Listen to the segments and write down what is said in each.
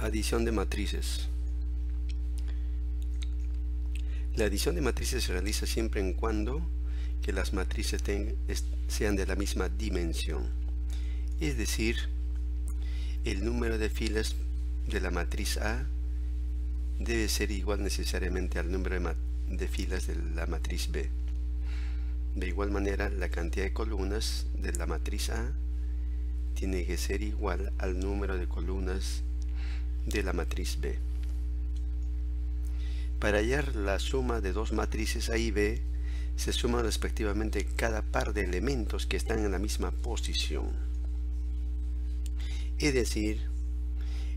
Adición de matrices. La adición de matrices se realiza siempre en cuando que las matrices sean de la misma dimensión. Es decir, el número de filas de la matriz A debe ser igual necesariamente al número de filas de la matriz B. De igual manera, la cantidad de columnas de la matriz A tiene que ser igual al número de columnas de la matriz B. Para hallar la suma de dos matrices A y B, se suman respectivamente cada par de elementos que están en la misma posición. Es decir,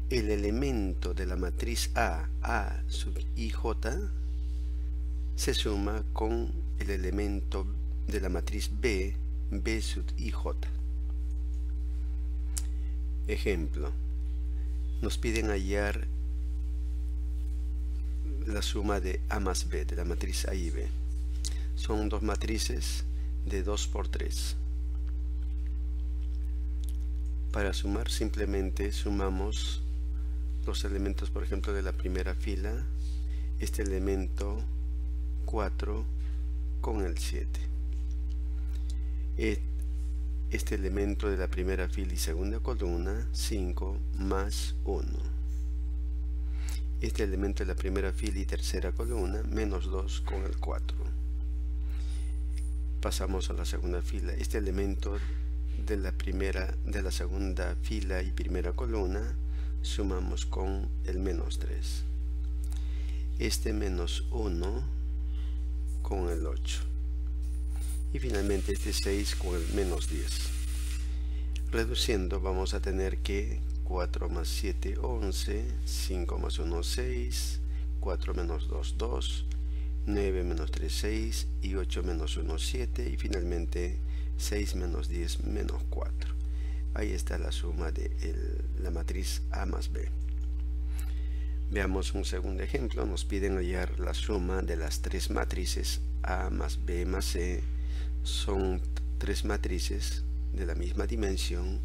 el elemento de la matriz A, A sub IJ, se suma con el elemento de la matriz B, B sub IJ. Ejemplo, nos piden hallar la suma de A más B, de la matriz A y B. Son dos matrices de 2 por 3. Para sumar simplemente sumamos los elementos, por ejemplo, de la primera fila, este elemento 4 con el 7 este elemento de la primera fila y segunda columna 5 más 1 este elemento de la primera fila y tercera columna menos 2 con el 4 pasamos a la segunda fila. Este elemento de la primera de la segunda fila y primera columna sumamos con el menos 3 este menos 1 con el 8 y finalmente este 6 con el menos 10 reduciendo vamos a tener que 4 más 7 11 5 más 1 6 4 menos 2 2 9 menos 3 6 y 8 menos 1 7 y finalmente 6 menos 10 menos 4 ahí está la suma de la matriz A más B. Veamos un segundo ejemplo. Nos piden hallar la suma de las tres matrices A más B más C son tres matrices de la misma dimensión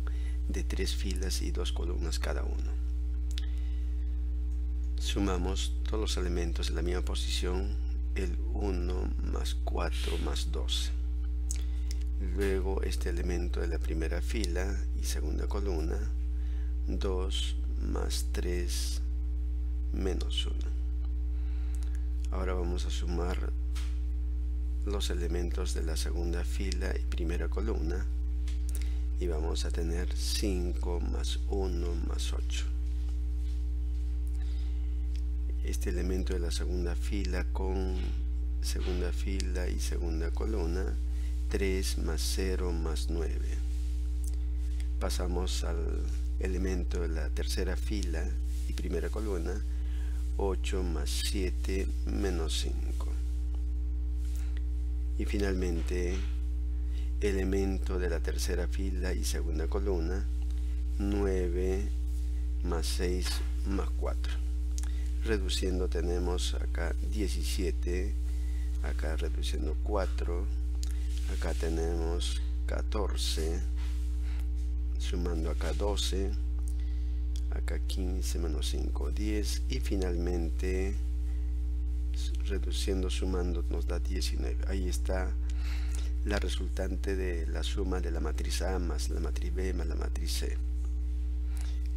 de tres filas y dos columnas cada uno. Sumamos todos los elementos de la misma posición, el 1 más 4 más 12. Luego este elemento de la primera fila y segunda columna, 2 más 3 menos 1. Ahora vamos a sumar los elementos de la segunda fila y primera columna y vamos a tener 5 más 1 más 8 este elemento de la segunda fila con segunda fila y segunda columna 3 más 0 más 9 pasamos al elemento de la tercera fila y primera columna 8 más 7 menos 5 y finalmente elemento de la tercera fila y segunda columna 9 más 6 más 4 reduciendo tenemos acá 17 acá reduciendo 4 acá tenemos 14 sumando acá 12 acá 15 menos 5 10 y finalmente reduciendo, sumando, nos da 19. Ahí está la resultante de la suma de la matriz A más la matriz B más la matriz C.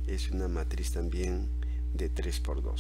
Es una matriz también de 3 por 2.